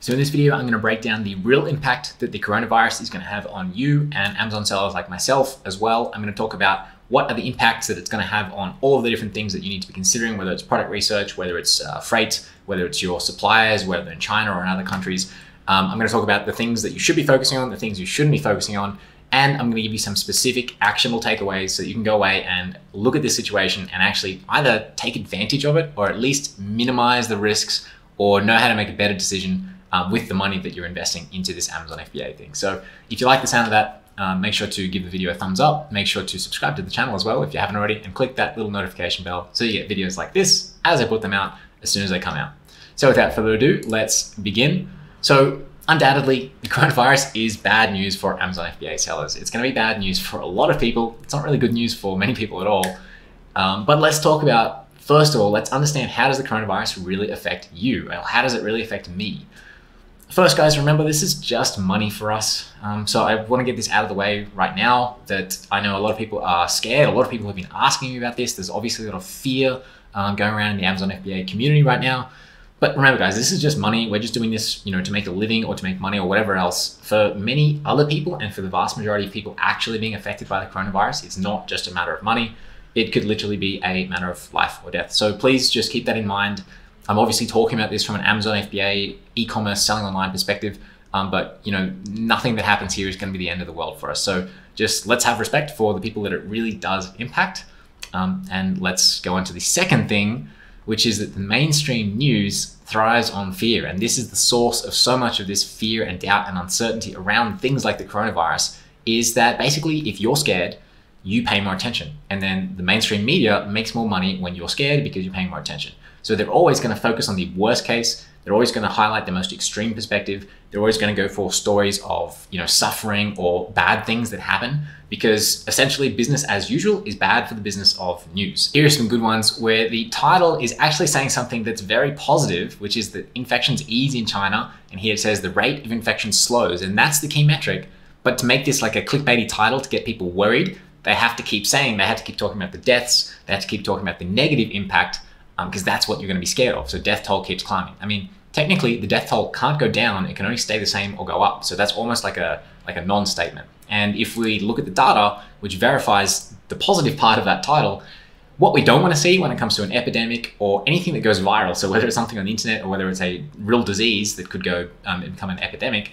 So in this video, I'm gonna break down the real impact that the coronavirus is gonna have on you and Amazon sellers like myself as well. I'm gonna talk about what are the impacts that it's gonna have on all of the different things that you need to be considering, whether it's product research, whether it's uh, freight, whether it's your suppliers, whether in China or in other countries. Um, I'm gonna talk about the things that you should be focusing on, the things you shouldn't be focusing on, and I'm going to give you some specific actionable takeaways so that you can go away and look at this situation and actually either take advantage of it or at least minimize the risks or know how to make a better decision um, with the money that you're investing into this Amazon FBA thing. So if you like the sound of that, um, make sure to give the video a thumbs up. Make sure to subscribe to the channel as well if you haven't already and click that little notification bell so you get videos like this as I put them out as soon as they come out. So without further ado, let's begin. So undoubtedly, the coronavirus is bad news for Amazon FBA sellers. It's going to be bad news for a lot of people. It's not really good news for many people at all. Um, but let's talk about, first of all, let's understand how does the coronavirus really affect you? How does it really affect me? First, guys, remember this is just money for us. Um, so I want to get this out of the way right now that I know a lot of people are scared. A lot of people have been asking me about this. There's obviously a lot of fear um, going around in the Amazon FBA community right now. But remember, guys, this is just money. We're just doing this, you know, to make a living or to make money or whatever else. For many other people, and for the vast majority of people actually being affected by the coronavirus, it's not just a matter of money. It could literally be a matter of life or death. So please just keep that in mind. I'm obviously talking about this from an Amazon FBA e-commerce selling online perspective, um, but you know, nothing that happens here is going to be the end of the world for us. So just let's have respect for the people that it really does impact, um, and let's go on to the second thing which is that the mainstream news thrives on fear. And this is the source of so much of this fear and doubt and uncertainty around things like the coronavirus is that basically if you're scared, you pay more attention. And then the mainstream media makes more money when you're scared because you're paying more attention. So they're always going to focus on the worst case. They're always going to highlight the most extreme perspective. They're always going to go for stories of, you know, suffering or bad things that happen because essentially business as usual is bad for the business of news. Here are some good ones where the title is actually saying something that's very positive, which is that infections ease in China. And here it says the rate of infection slows. And that's the key metric. But to make this like a clickbaity title to get people worried, they have to keep saying, they have to keep talking about the deaths, they have to keep talking about the negative impact because um, that's what you're going to be scared of. So death toll keeps climbing. I mean, technically the death toll can't go down; it can only stay the same or go up. So that's almost like a like a non-statement. And if we look at the data, which verifies the positive part of that title, what we don't want to see when it comes to an epidemic or anything that goes viral, so whether it's something on the internet or whether it's a real disease that could go um, and become an epidemic,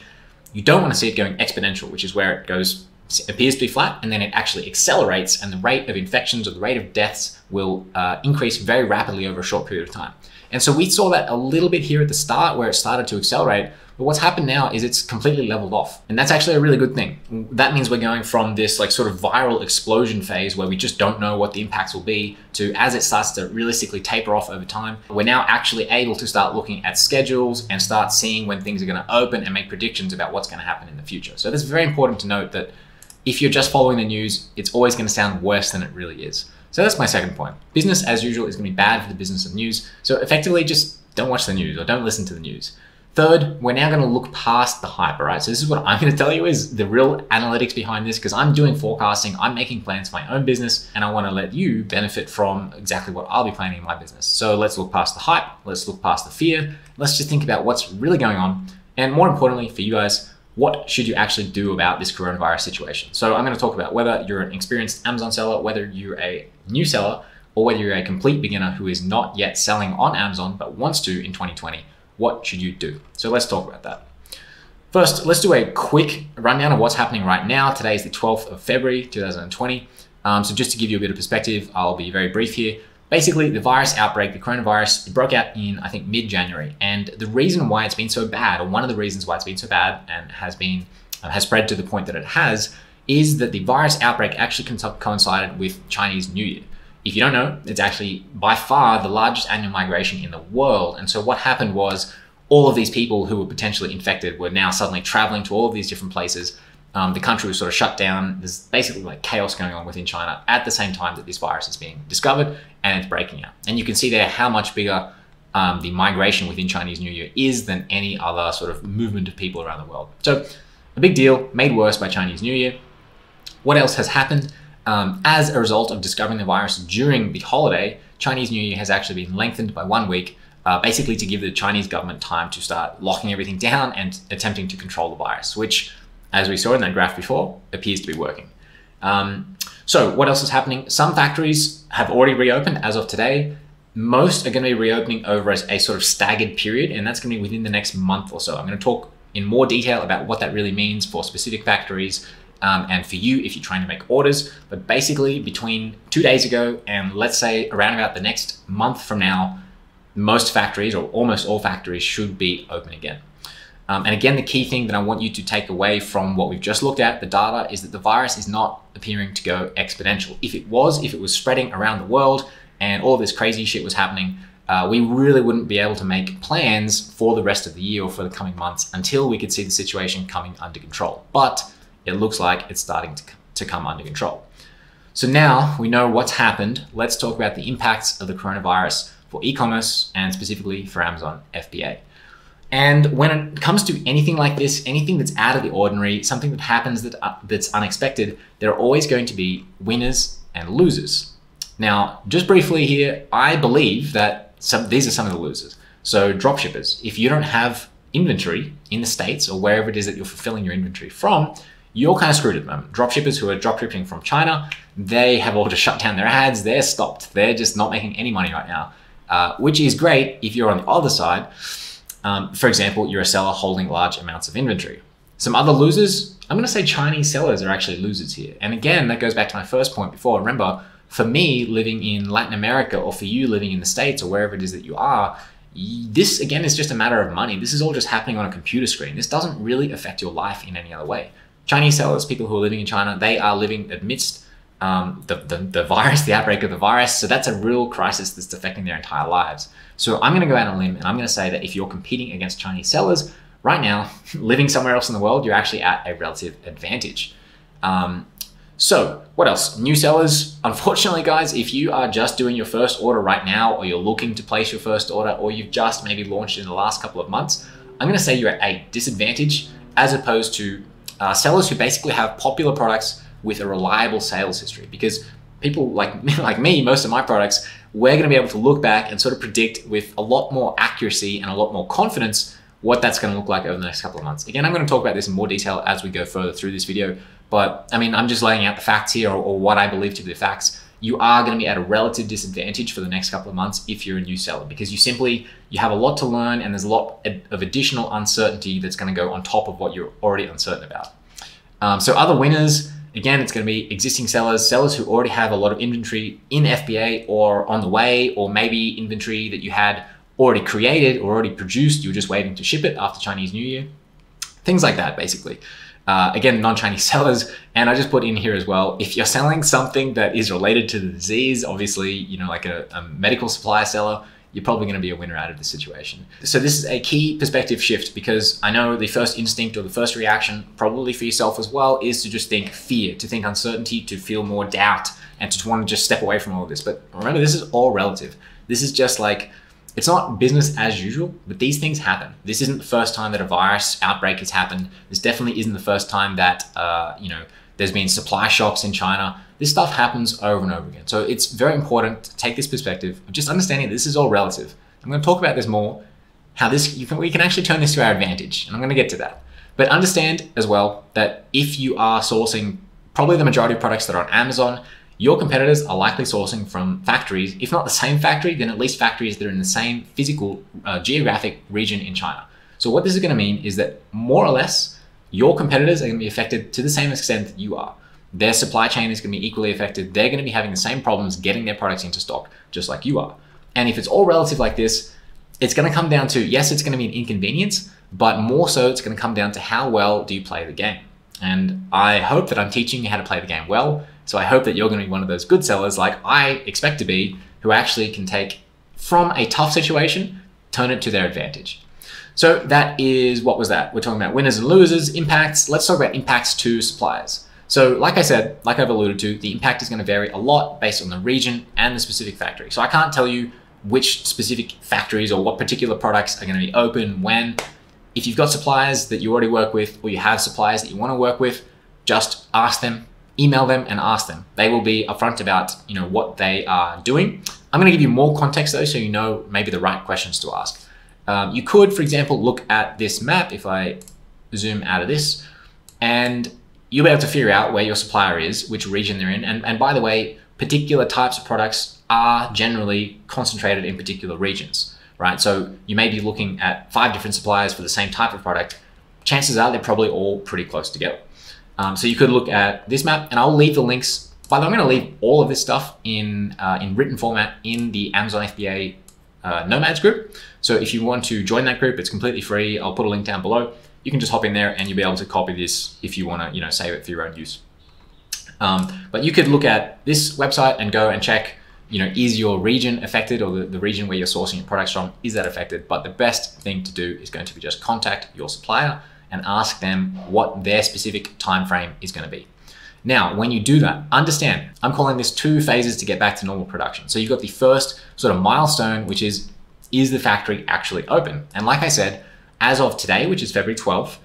you don't want to see it going exponential, which is where it goes appears to be flat and then it actually accelerates and the rate of infections or the rate of deaths will uh, increase very rapidly over a short period of time. And so we saw that a little bit here at the start where it started to accelerate. But what's happened now is it's completely leveled off. And that's actually a really good thing. That means we're going from this like sort of viral explosion phase where we just don't know what the impacts will be to as it starts to realistically taper off over time, we're now actually able to start looking at schedules and start seeing when things are going to open and make predictions about what's going to happen in the future. So it's very important to note that if you're just following the news, it's always going to sound worse than it really is. So that's my second point. Business as usual is going to be bad for the business of news. So effectively, just don't watch the news or don't listen to the news. Third, we're now going to look past the hype, right? So this is what I'm going to tell you is the real analytics behind this because I'm doing forecasting, I'm making plans for my own business, and I want to let you benefit from exactly what I'll be planning in my business. So let's look past the hype, let's look past the fear, let's just think about what's really going on, and more importantly for you guys, what should you actually do about this coronavirus situation? So I'm going to talk about whether you're an experienced Amazon seller, whether you're a new seller, or whether you're a complete beginner who is not yet selling on Amazon but wants to in 2020. What should you do? So let's talk about that. First, let's do a quick rundown of what's happening right now. Today is the 12th of February, 2020. Um, so just to give you a bit of perspective, I'll be very brief here basically the virus outbreak, the coronavirus, broke out in I think mid-January, and the reason why it's been so bad, or one of the reasons why it's been so bad, and has been uh, has spread to the point that it has, is that the virus outbreak actually coincided with Chinese New Year. If you don't know, it's actually by far the largest annual migration in the world, and so what happened was all of these people who were potentially infected were now suddenly traveling to all of these different places um, the country was sort of shut down. There's basically like chaos going on within China at the same time that this virus is being discovered and it's breaking out. And you can see there how much bigger um, the migration within Chinese New Year is than any other sort of movement of people around the world. So a big deal made worse by Chinese New Year. What else has happened? Um, as a result of discovering the virus during the holiday, Chinese New Year has actually been lengthened by one week uh, basically to give the Chinese government time to start locking everything down and attempting to control the virus, which, as we saw in that graph before, appears to be working. Um, so, what else is happening? Some factories have already reopened as of today. Most are going to be reopening over a, a sort of staggered period, and that's going to be within the next month or so. I'm going to talk in more detail about what that really means for specific factories um, and for you if you're trying to make orders. But basically, between two days ago and let's say around about the next month from now, most factories or almost all factories should be open again. Um, and again, the key thing that I want you to take away from what we've just looked at, the data, is that the virus is not appearing to go exponential. If it was, if it was spreading around the world and all this crazy shit was happening, uh, we really wouldn't be able to make plans for the rest of the year or for the coming months until we could see the situation coming under control. But it looks like it's starting to, to come under control. So now we know what's happened. Let's talk about the impacts of the coronavirus for e-commerce and specifically for Amazon FBA. And when it comes to anything like this, anything that's out of the ordinary, something that happens that uh, that's unexpected, there are always going to be winners and losers. Now, just briefly here, I believe that some these are some of the losers. So dropshippers, if you don't have inventory in the states or wherever it is that you're fulfilling your inventory from, you're kind of screwed at the moment. Dropshippers who are dropshipping from China, they have all just shut down their ads. They're stopped. They're just not making any money right now uh, which is great if you're on the other side. Um, for example, you're a seller holding large amounts of inventory. Some other losers, I'm going to say Chinese sellers are actually losers here. And again, that goes back to my first point before. Remember, for me living in Latin America or for you living in the States or wherever it is that you are, this again is just a matter of money. This is all just happening on a computer screen. This doesn't really affect your life in any other way. Chinese sellers, people who are living in China, they are living amidst um, the, the, the virus, the outbreak of the virus. So that's a real crisis that's affecting their entire lives. So I'm going to go out on a limb and I'm going to say that if you're competing against Chinese sellers right now, living somewhere else in the world, you're actually at a relative advantage. Um, so what else? New sellers. Unfortunately, guys, if you are just doing your first order right now, or you're looking to place your first order, or you've just maybe launched in the last couple of months, I'm going to say you're at a disadvantage as opposed to uh, sellers who basically have popular products with a reliable sales history because people like like me, most of my products, we're going to be able to look back and sort of predict with a lot more accuracy and a lot more confidence what that's going to look like over the next couple of months. Again, I'm going to talk about this in more detail as we go further through this video, but I mean, I'm just laying out the facts here or, or what I believe to be the facts. You are going to be at a relative disadvantage for the next couple of months if you're a new seller because you simply you have a lot to learn and there's a lot of additional uncertainty that's going to go on top of what you're already uncertain about. Um, so other winners, Again, it's going to be existing sellers, sellers who already have a lot of inventory in FBA or on the way, or maybe inventory that you had already created or already produced. You were just waiting to ship it after Chinese New Year. Things like that, basically. Uh, again, non-Chinese sellers. And I just put in here as well, if you're selling something that is related to the disease, obviously, you know, like a, a medical supply seller, you're probably going to be a winner out of this situation. So this is a key perspective shift because I know the first instinct or the first reaction, probably for yourself as well, is to just think fear, to think uncertainty, to feel more doubt, and to want to just step away from all of this. But remember, this is all relative. This is just like it's not business as usual, but these things happen. This isn't the first time that a virus outbreak has happened. This definitely isn't the first time that uh, you know there's been supply shocks in China. This stuff happens over and over again. So it's very important to take this perspective of just understanding this is all relative. I'm going to talk about this more, how this can, we can actually turn this to our advantage, and I'm going to get to that. But understand as well that if you are sourcing probably the majority of products that are on Amazon, your competitors are likely sourcing from factories, if not the same factory, then at least factories that are in the same physical uh, geographic region in China. So what this is going to mean is that more or less, your competitors are going to be affected to the same extent that you are their supply chain is going to be equally affected. They're going to be having the same problems getting their products into stock, just like you are. And if it's all relative like this, it's going to come down to yes, it's going to be an inconvenience, but more so, it's going to come down to how well do you play the game. And I hope that I'm teaching you how to play the game well. So I hope that you're going to be one of those good sellers, like I expect to be, who actually can take from a tough situation, turn it to their advantage. So that is what was that? We're talking about winners and losers, impacts. Let's talk about impacts to suppliers. So like I said, like I've alluded to, the impact is going to vary a lot based on the region and the specific factory. So I can't tell you which specific factories or what particular products are going to be open when. If you've got suppliers that you already work with or you have suppliers that you want to work with, just ask them, email them and ask them. They will be upfront about you know what they are doing. I'm going to give you more context though, so you know maybe the right questions to ask. Um, you could, for example, look at this map. If I zoom out of this, and you'll be able to figure out where your supplier is, which region they're in. And, and by the way, particular types of products are generally concentrated in particular regions, right? So you may be looking at five different suppliers for the same type of product. Chances are they're probably all pretty close together. Um, so you could look at this map, and I'll leave the links. By the way, I'm going to leave all of this stuff in uh, in written format in the Amazon FBA uh, Nomads group. So if you want to join that group, it's completely free. I'll put a link down below you can just hop in there and you'll be able to copy this if you want to, you know, save it for your own use. Um, but you could look at this website and go and check, you know, is your region affected or the, the region where you're sourcing your products from, is that affected? But the best thing to do is going to be just contact your supplier and ask them what their specific time frame is going to be. Now, when you do that, understand, I'm calling this two phases to get back to normal production. So you've got the first sort of milestone, which is, is the factory actually open? And like I said, as of today, which is February 12th,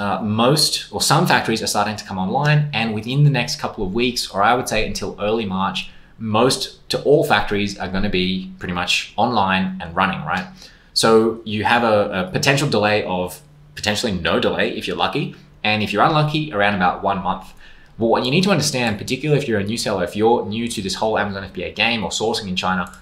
uh, most or some factories are starting to come online. And within the next couple of weeks, or I would say until early March, most to all factories are going to be pretty much online and running, right? So you have a, a potential delay of potentially no delay if you're lucky. And if you're unlucky, around about one month. But what you need to understand, particularly if you're a new seller, if you're new to this whole Amazon FBA game or sourcing in China,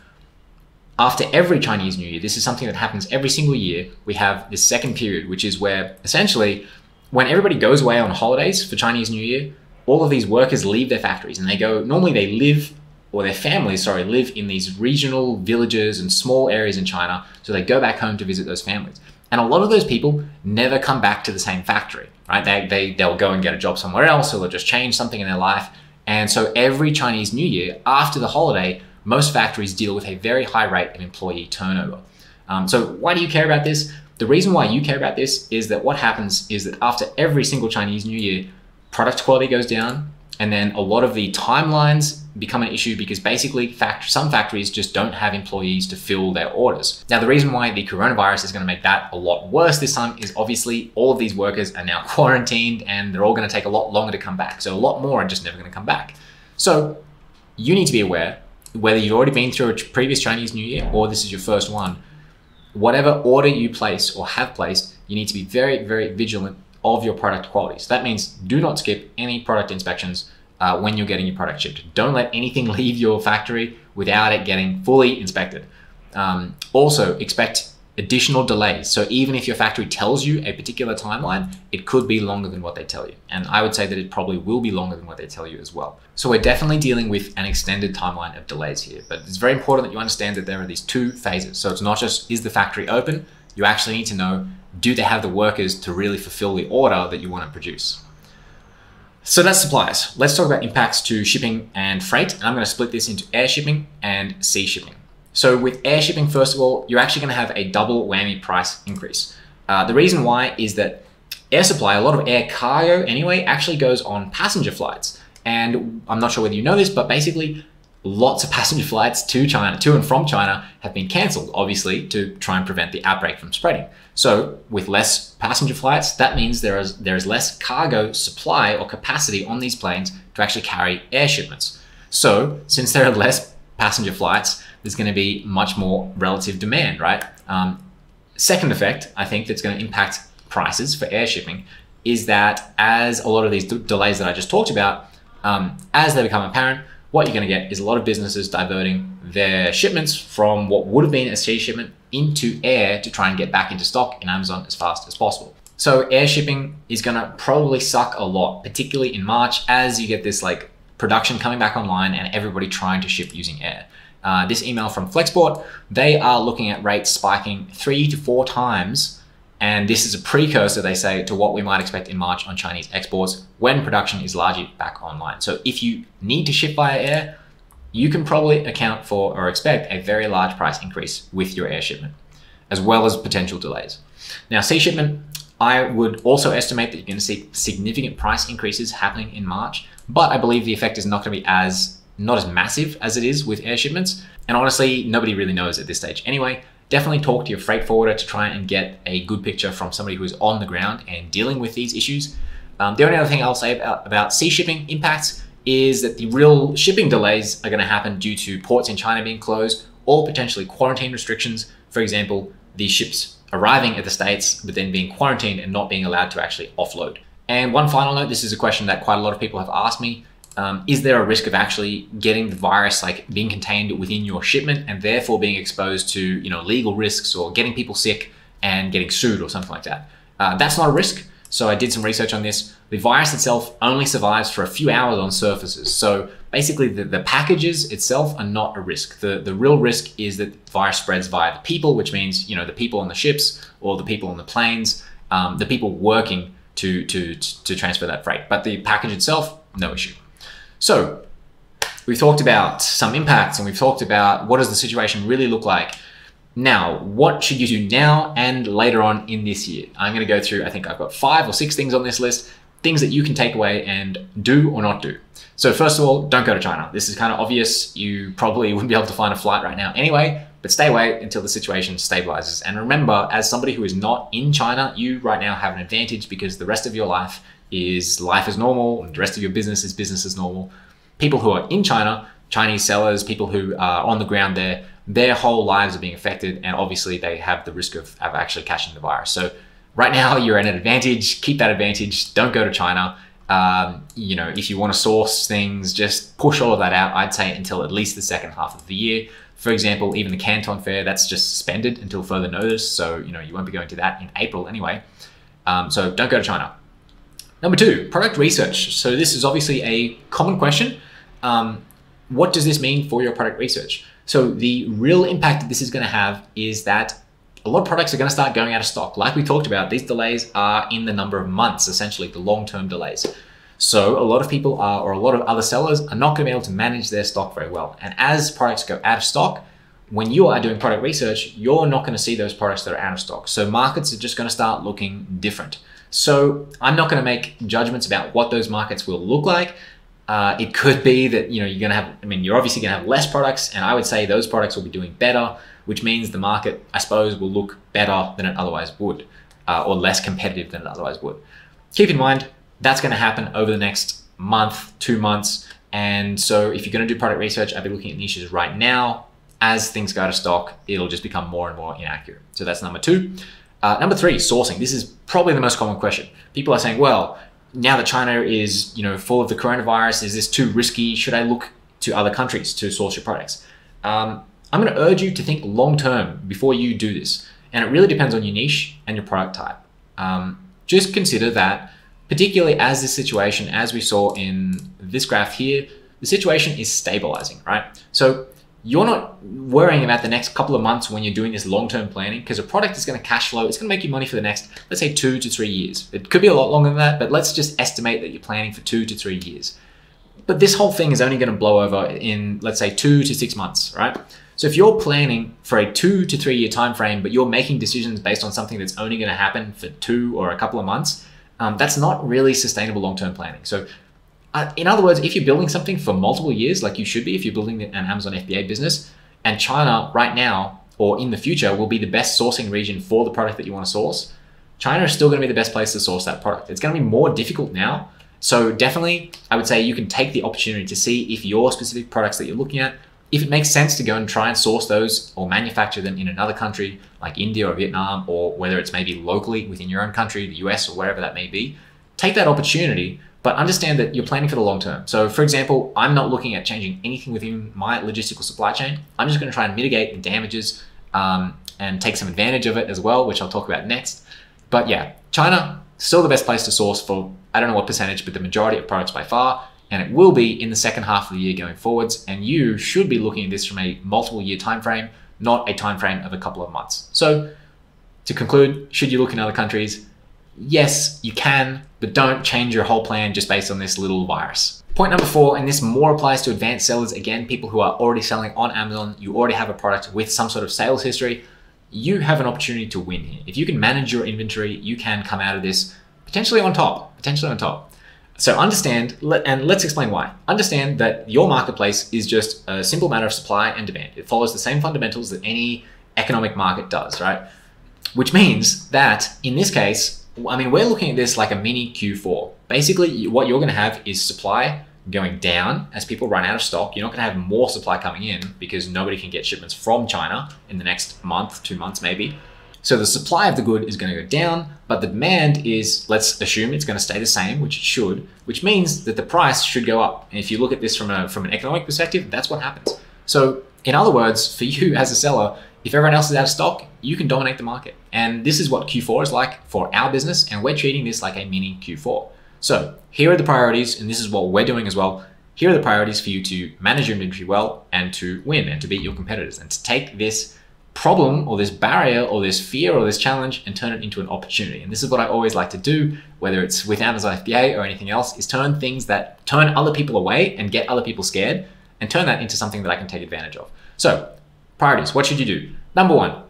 after every Chinese New Year, this is something that happens every single year, we have this second period, which is where essentially when everybody goes away on holidays for Chinese New Year, all of these workers leave their factories and they go, normally they live, or their families, sorry, live in these regional villages and small areas in China. So they go back home to visit those families. And a lot of those people never come back to the same factory, right? They, they, they'll go and get a job somewhere else or they'll just change something in their life. And so every Chinese New Year, after the holiday, most factories deal with a very high rate of employee turnover. Um, so why do you care about this? The reason why you care about this is that what happens is that after every single Chinese New Year, product quality goes down, and then a lot of the timelines become an issue because basically fact- some factories just don't have employees to fill their orders. Now, the reason why the coronavirus is going to make that a lot worse this time is obviously all of these workers are now quarantined and they're all going to take a lot longer to come back. So a lot more are just never going to come back. So you need to be aware whether you've already been through a previous Chinese New Year or this is your first one, whatever order you place or have placed, you need to be very, very vigilant of your product quality. So that means do not skip any product inspections uh, when you're getting your product shipped. Don't let anything leave your factory without it getting fully inspected. Um, also, expect additional delays. So even if your factory tells you a particular timeline, it could be longer than what they tell you. And I would say that it probably will be longer than what they tell you as well. So we're definitely dealing with an extended timeline of delays here, but it's very important that you understand that there are these two phases. So it's not just, is the factory open? You actually need to know, do they have the workers to really fulfill the order that you want to produce? So that's supplies. Let's talk about impacts to shipping and freight. And I'm going to split this into air shipping and sea shipping. So with air shipping, first of all, you're actually going to have a double whammy price increase. Uh, the reason why is that air supply, a lot of air cargo anyway, actually goes on passenger flights. And I'm not sure whether you know this, but basically lots of passenger flights to China, to and from China have been cancelled, obviously, to try and prevent the outbreak from spreading. So with less passenger flights, that means there is, there is less cargo supply or capacity on these planes to actually carry air shipments. So since there are less passenger flights, there's going to be much more relative demand, right? Um, second effect, I think, that's going to impact prices for air shipping is that as a lot of these delays that I just talked about, um, as they become apparent, what you're going to get is a lot of businesses diverting their shipments from what would have been a sea shipment into air to try and get back into stock in Amazon as fast as possible. So air shipping is going to probably suck a lot, particularly in March as you get this like production coming back online and everybody trying to ship using air. Uh, this email from Flexport, they are looking at rates spiking three to four times. And this is a precursor, they say, to what we might expect in March on Chinese exports when production is largely back online. So if you need to ship via air, you can probably account for or expect a very large price increase with your air shipment, as well as potential delays. Now, sea shipment, I would also estimate that you're going to see significant price increases happening in March, but I believe the effect is not going to be as not as massive as it is with air shipments. And honestly, nobody really knows at this stage. Anyway, definitely talk to your freight forwarder to try and get a good picture from somebody who's on the ground and dealing with these issues. Um, the only other thing I'll say about, about sea shipping impacts is that the real shipping delays are going to happen due to ports in China being closed or potentially quarantine restrictions. For example, the ships arriving at the States, but then being quarantined and not being allowed to actually offload. And one final note this is a question that quite a lot of people have asked me. Um, is there a risk of actually getting the virus like being contained within your shipment and therefore being exposed to you know legal risks or getting people sick and getting sued or something like that uh, that's not a risk so I did some research on this. The virus itself only survives for a few hours on surfaces. So basically the, the packages itself are not a risk. The, the real risk is that virus spreads via the people, which means, you know, the people on the ships or the people on the planes, um, the people working to, to, to transfer that freight. But the package itself, no issue. So we've talked about some impacts and we've talked about what does the situation really look like now, what should you do now and later on in this year? I'm going to go through, I think I've got five or six things on this list, things that you can take away and do or not do. So, first of all, don't go to China. This is kind of obvious. You probably wouldn't be able to find a flight right now anyway, but stay away until the situation stabilizes. And remember, as somebody who is not in China, you right now have an advantage because the rest of your life is life as normal, and the rest of your business is business as normal. People who are in China, Chinese sellers, people who are on the ground there, their whole lives are being affected, and obviously they have the risk of, of actually catching the virus. So right now you're at an advantage. Keep that advantage. Don't go to China. Um, you know, if you want to source things, just push all of that out. I'd say until at least the second half of the year. For example, even the Canton Fair, that's just suspended until further notice. So, you know, you won't be going to that in April anyway. Um, so don't go to China. Number two, product research. So this is obviously a common question. Um, what does this mean for your product research? So the real impact that this is going to have is that a lot of products are going to start going out of stock. Like we talked about, these delays are in the number of months, essentially the long-term delays. So a lot of people are, or a lot of other sellers are not going to be able to manage their stock very well. And as products go out of stock, when you are doing product research, you're not going to see those products that are out of stock. So markets are just going to start looking different. So I'm not going to make judgments about what those markets will look like. Uh, it could be that you know you're going to have. I mean, you're obviously going to have less products, and I would say those products will be doing better, which means the market, I suppose, will look better than it otherwise would, uh, or less competitive than it otherwise would. Keep in mind that's going to happen over the next month, two months, and so if you're going to do product research, I'd be looking at niches right now. As things go out of stock, it'll just become more and more inaccurate. So that's number two. Uh, number three, sourcing. This is probably the most common question. People are saying, well, now that China is, you know, full of the coronavirus, is this too risky? Should I look to other countries to source your products? Um, I'm going to urge you to think long term before you do this, and it really depends on your niche and your product type. Um, just consider that, particularly as this situation, as we saw in this graph here, the situation is stabilizing, right? So you're not worrying about the next couple of months when you're doing this long-term planning because a product is going to cash flow. It's going to make you money for the next, let's say two to three years. It could be a lot longer than that, but let's just estimate that you're planning for two to three years. But this whole thing is only going to blow over in, let's say two to six months, right? So if you're planning for a two to three year time frame, but you're making decisions based on something that's only going to happen for two or a couple of months, um, that's not really sustainable long-term planning. So uh, in other words, if you're building something for multiple years, like you should be, if you're building an Amazon FBA business, and China right now or in the future will be the best sourcing region for the product that you want to source, China is still going to be the best place to source that product. It's going to be more difficult now. So definitely, I would say you can take the opportunity to see if your specific products that you're looking at, if it makes sense to go and try and source those or manufacture them in another country like India or Vietnam, or whether it's maybe locally within your own country, the US or wherever that may be, take that opportunity but understand that you're planning for the long term. So, for example, I'm not looking at changing anything within my logistical supply chain. I'm just going to try and mitigate the damages um, and take some advantage of it as well, which I'll talk about next. But yeah, China, still the best place to source for, I don't know what percentage, but the majority of products by far. And it will be in the second half of the year going forwards. And you should be looking at this from a multiple year time frame, not a time frame of a couple of months. So, to conclude, should you look in other countries? yes, you can, but don't change your whole plan just based on this little virus. Point number four, and this more applies to advanced sellers, again, people who are already selling on Amazon, you already have a product with some sort of sales history, you have an opportunity to win here. If you can manage your inventory, you can come out of this potentially on top, potentially on top. So understand, and let's explain why. Understand that your marketplace is just a simple matter of supply and demand. It follows the same fundamentals that any economic market does, right? Which means that in this case, I mean, we're looking at this like a mini Q4. Basically, what you're going to have is supply going down as people run out of stock. You're not going to have more supply coming in because nobody can get shipments from China in the next month, two months maybe. So the supply of the good is going to go down, but the demand is, let's assume it's going to stay the same, which it should, which means that the price should go up. And if you look at this from a from an economic perspective, that's what happens. So in other words, for you as a seller, if everyone else is out of stock, you can dominate the market. And this is what Q4 is like for our business, and we're treating this like a mini Q4. So here are the priorities, and this is what we're doing as well. Here are the priorities for you to manage your inventory well and to win and to beat your competitors and to take this problem or this barrier or this fear or this challenge and turn it into an opportunity. And this is what I always like to do, whether it's with Amazon FBA or anything else, is turn things that turn other people away and get other people scared and turn that into something that I can take advantage of. So, priorities, what should you do? Number one,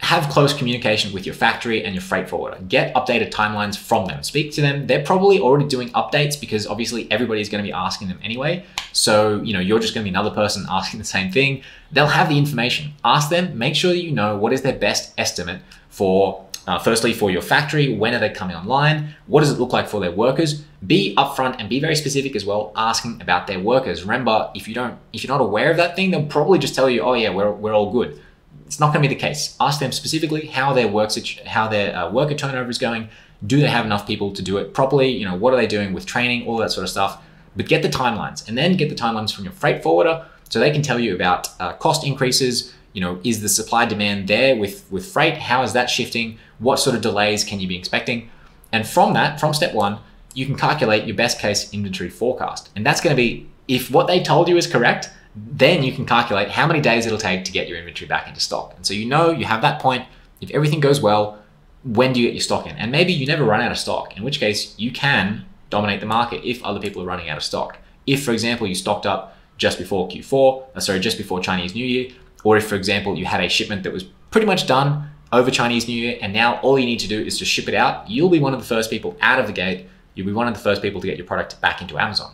have close communication with your factory and your freight forwarder. Get updated timelines from them. Speak to them. They're probably already doing updates because obviously everybody's going to be asking them anyway. So, you know, you're just going to be another person asking the same thing. They'll have the information. Ask them, make sure that you know what is their best estimate for uh, firstly, for your factory, when are they coming online? What does it look like for their workers? Be upfront and be very specific as well, asking about their workers. Remember, if you don't, if you're not aware of that thing, they'll probably just tell you, "Oh yeah, we're, we're all good." It's not going to be the case. Ask them specifically how their work how their uh, worker turnover is going. Do they have enough people to do it properly? You know, what are they doing with training, all that sort of stuff. But get the timelines, and then get the timelines from your freight forwarder, so they can tell you about uh, cost increases. You know, is the supply demand there with with freight? How is that shifting? What sort of delays can you be expecting? And from that, from step one, you can calculate your best case inventory forecast, and that's going to be if what they told you is correct then you can calculate how many days it'll take to get your inventory back into stock. And so you know you have that point. If everything goes well, when do you get your stock in? And maybe you never run out of stock, in which case you can dominate the market if other people are running out of stock. If, for example, you stocked up just before Q4, uh, sorry, just before Chinese New Year, or if, for example, you had a shipment that was pretty much done over Chinese New Year, and now all you need to do is to ship it out, you'll be one of the first people out of the gate. You'll be one of the first people to get your product back into Amazon.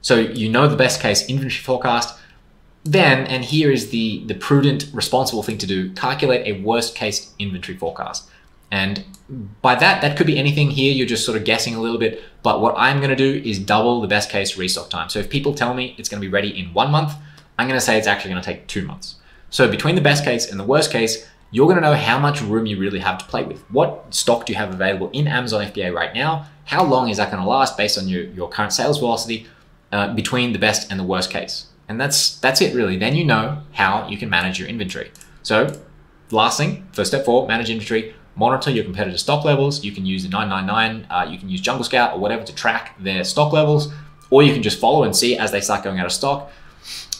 So you know the best case inventory forecast. Then, and here is the, the prudent, responsible thing to do, calculate a worst case inventory forecast. And by that, that could be anything here. You're just sort of guessing a little bit. But what I'm going to do is double the best case restock time. So if people tell me it's going to be ready in one month, I'm going to say it's actually going to take two months. So between the best case and the worst case, you're going to know how much room you really have to play with. What stock do you have available in Amazon FBA right now? How long is that going to last based on your, your current sales velocity? Uh, between the best and the worst case. And that's that's it really. Then you know how you can manage your inventory. So last thing, first step four, manage inventory. Monitor your competitor stock levels. You can use the 999, uh, you can use Jungle Scout or whatever to track their stock levels, or you can just follow and see as they start going out of stock.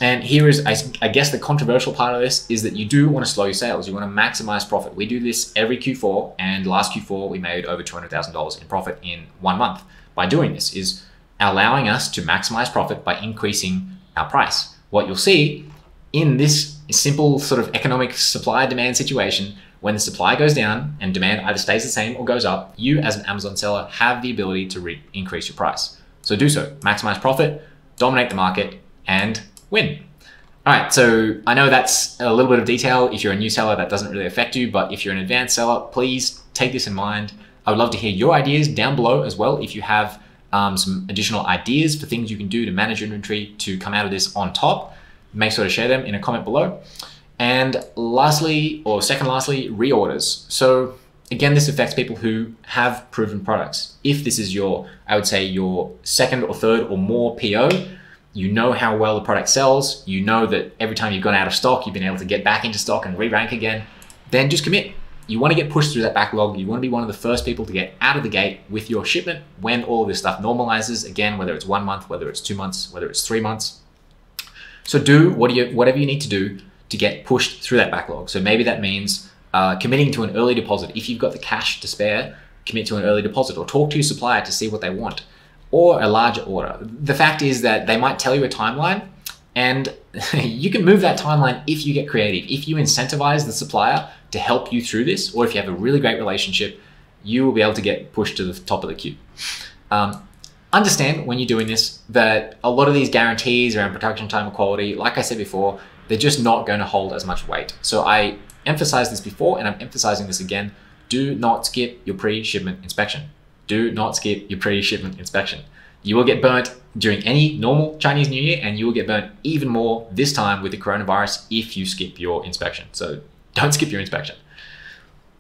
And here is, I guess, the controversial part of this is that you do want to slow your sales. You want to maximize profit. We do this every Q4, and last Q4 we made over $200,000 in profit in one month by doing this. Is allowing us to maximize profit by increasing our price. What you'll see in this simple sort of economic supply demand situation, when the supply goes down and demand either stays the same or goes up, you as an Amazon seller have the ability to re- increase your price. So do so, maximize profit, dominate the market, and win. All right, so I know that's a little bit of detail. If you're a new seller, that doesn't really affect you, but if you're an advanced seller, please take this in mind. I would love to hear your ideas down below as well. If you have um, some additional ideas for things you can do to manage inventory to come out of this on top, make sure to share them in a comment below. And lastly, or second lastly, reorders. So again, this affects people who have proven products. If this is your, I would say your second or third or more PO, you know how well the product sells, you know that every time you've gone out of stock, you've been able to get back into stock and re-rank again, then just commit you want to get pushed through that backlog. You want to be one of the first people to get out of the gate with your shipment when all of this stuff normalizes. Again, whether it's one month, whether it's two months, whether it's three months. So do what you, whatever you need to do to get pushed through that backlog. So maybe that means uh, committing to an early deposit. If you've got the cash to spare, commit to an early deposit or talk to your supplier to see what they want or a larger order. The fact is that they might tell you a timeline and you can move that timeline if you get creative. If you incentivize the supplier to help you through this, or if you have a really great relationship, you will be able to get pushed to the top of the queue. Um, understand when you're doing this that a lot of these guarantees around production time and quality, like I said before, they're just not going to hold as much weight. So I emphasized this before and I'm emphasizing this again. Do not skip your pre-shipment inspection. Do not skip your pre-shipment inspection. You will get burnt during any normal Chinese New Year, and you will get burnt even more this time with the coronavirus if you skip your inspection. So don't skip your inspection.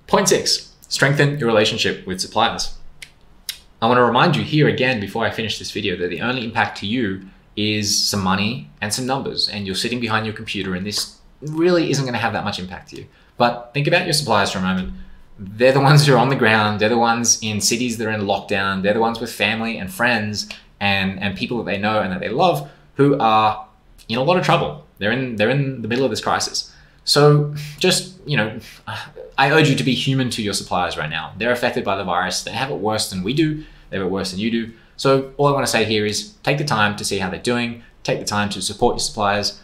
Point six, strengthen your relationship with suppliers. I want to remind you here again before I finish this video that the only impact to you is some money and some numbers, and you're sitting behind your computer, and this really isn't going to have that much impact to you. But think about your suppliers for a moment they're the ones who are on the ground. They're the ones in cities that are in lockdown. They're the ones with family and friends and, and people that they know and that they love who are in a lot of trouble. They're in, they're in the middle of this crisis. So just, you know, I urge you to be human to your suppliers right now. They're affected by the virus. They have it worse than we do. They have it worse than you do. So all I want to say here is take the time to see how they're doing. Take the time to support your suppliers.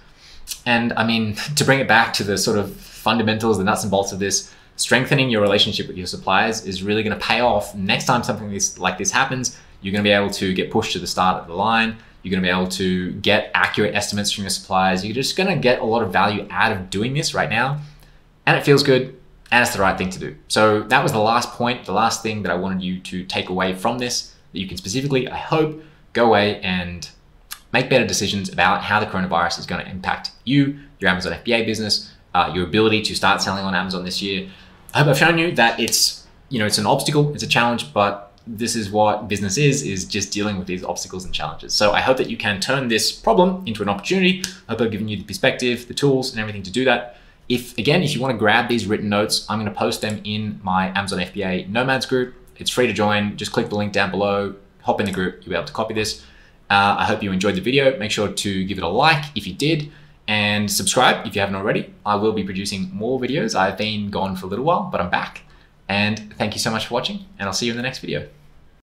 And I mean, to bring it back to the sort of fundamentals, the nuts and bolts of this, strengthening your relationship with your suppliers is really going to pay off. Next time something this, like this happens, you're going to be able to get pushed to the start of the line. You're going to be able to get accurate estimates from your suppliers. You're just going to get a lot of value out of doing this right now. And it feels good and it's the right thing to do. So that was the last point, the last thing that I wanted you to take away from this that you can specifically, I hope, go away and make better decisions about how the coronavirus is going to impact you, your Amazon FBA business, uh, your ability to start selling on Amazon this year, I hope I've shown you that it's, you know, it's an obstacle, it's a challenge, but this is what business is, is just dealing with these obstacles and challenges. So I hope that you can turn this problem into an opportunity. I hope I've given you the perspective, the tools and everything to do that. If, again, if you want to grab these written notes, I'm going to post them in my Amazon FBA Nomads group. It's free to join. Just click the link down below, hop in the group, you'll be able to copy this. Uh, I hope you enjoyed the video. Make sure to give it a like if you did and subscribe if you haven't already. I will be producing more videos. I've been gone for a little while, but I'm back. And thank you so much for watching, and I'll see you in the next video.